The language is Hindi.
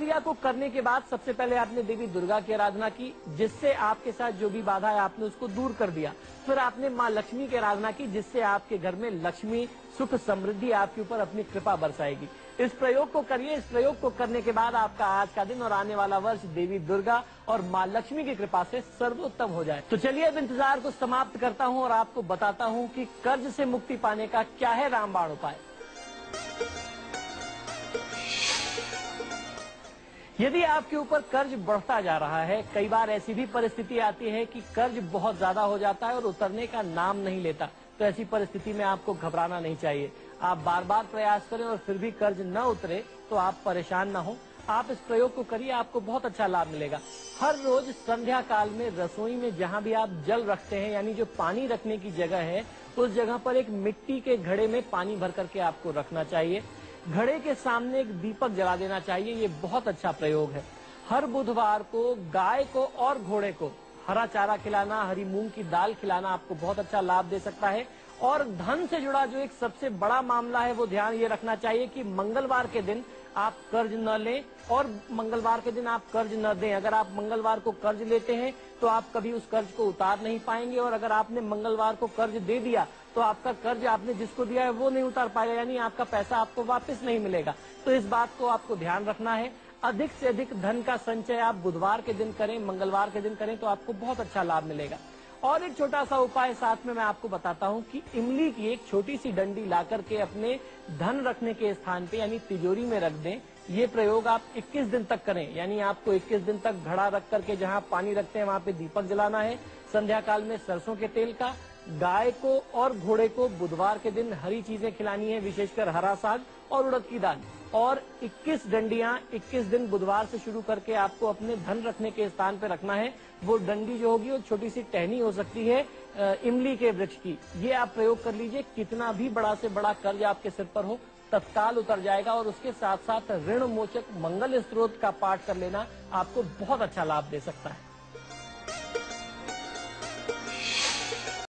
क्रिया को करने के बाद सबसे पहले आपने देवी दुर्गा की आराधना की, जिससे आपके साथ जो भी बाधा है, आपने उसको दूर कर दिया। फिर आपने माँ लक्ष्मी की आराधना की, जिससे आपके घर में लक्ष्मी, सुख समृद्धि आपके ऊपर अपनी कृपा बरसाएगी। इस प्रयोग को करिए। इस प्रयोग को करने के बाद आपका आज का दिन और आने वाला वर्ष देवी दुर्गा और माँ लक्ष्मी की कृपा से सर्वोत्तम हो जाए। तो चलिए अब इंतज़ार को समाप्त करता हूँ और आपको बताता हूँ कि कर्ज से मुक्ति पाने का क्या है रामबाण उपाय। यदि आपके ऊपर कर्ज बढ़ता जा रहा है, कई बार ऐसी भी परिस्थिति आती है कि कर्ज बहुत ज़्यादा हो जाता है और उतरने का नाम नहीं लेता तो ऐसी परिस्थिति में आपको घबराना नहीं चाहिए। आप बार बार प्रयास करें और फिर भी कर्ज न उतरे तो आप परेशान न हो। आप इस प्रयोग को करिए, आपको बहुत अच्छा लाभ मिलेगा। हर रोज संध्या काल में, रसोई में जहाँ भी आप जल रखते हैं, यानी जो पानी रखने की जगह है, उस जगह पर एक मिट्टी के घड़े में पानी भर करके आपको रखना चाहिए। घड़े के सामने एक दीपक जला देना चाहिए, ये बहुत अच्छा प्रयोग है। हर बुधवार को गाय को और घोड़े को, हरा चारा खिलाना, हरी मूंग की दाल खिलाना आपको बहुत अच्छा लाभ दे सकता है। और धन से जुड़ा जो एक सबसे बड़ा मामला है, वो ध्यान ये रखना चाहिए कि मंगलवार के दिन आप कर्ज न लें और मंगलवार के दिन आप कर्ज न दें। अगर आप मंगलवार को कर्ज लेते हैं तो आप कभी उस कर्ज को उतार नहीं पाएँगे और अगर आपने मंगलवार को कर्ज दे दिया तो आपका कर्ज आपने जिसको दिया है, वो नहीं उतार पाएगा, यानी आपका पैसा आपको वापस नहीं मिलेगा। तो इस बात को आपको ध्यान रखना है। अधिक से अधिक धन का संचय आप बुधवार के दिन करें, मंगलवार के दिन करें तो आपको बहुत अच्छा लाभ मिलेगा। और एक छोटा सा उपाय साथ में मैं आपको बताता हूँ कि इमली की एक छोटी सी डंडी ला करके अपने धन रखने के स्थान पे, यानी तिजोरी में रख दें। ये प्रयोग आप 21 दिन तक करें, यानी आपको 21 दिन तक घड़ा रख करके जहाँ पानी रखते हैं, वहाँ पे दीपक जलाना है। संध्या काल में सरसों के तेल का गाय को और घोड़े को बुधवार के दिन हरी चीज़ें खिलानी है, विशेषकर हरा साग और उड़द की दाल। और 21 डंडियाँ 21 दिन बुधवार से शुरू करके आपको अपने धन रखने के स्थान पर रखना है। वो डंडी जो होगी, वो छोटी सी टहनी हो सकती है इमली के वृक्ष की। ये आप प्रयोग कर लीजिए। कितना भी बड़ा से बड़ा कर्ज आपके सिर पर हो, तत्काल उतर जाएगा और उसके साथ साथ ऋण मोचक मंगल स्त्रोत का पाठ कर लेना आपको बहुत अच्छा लाभ दे सकता है।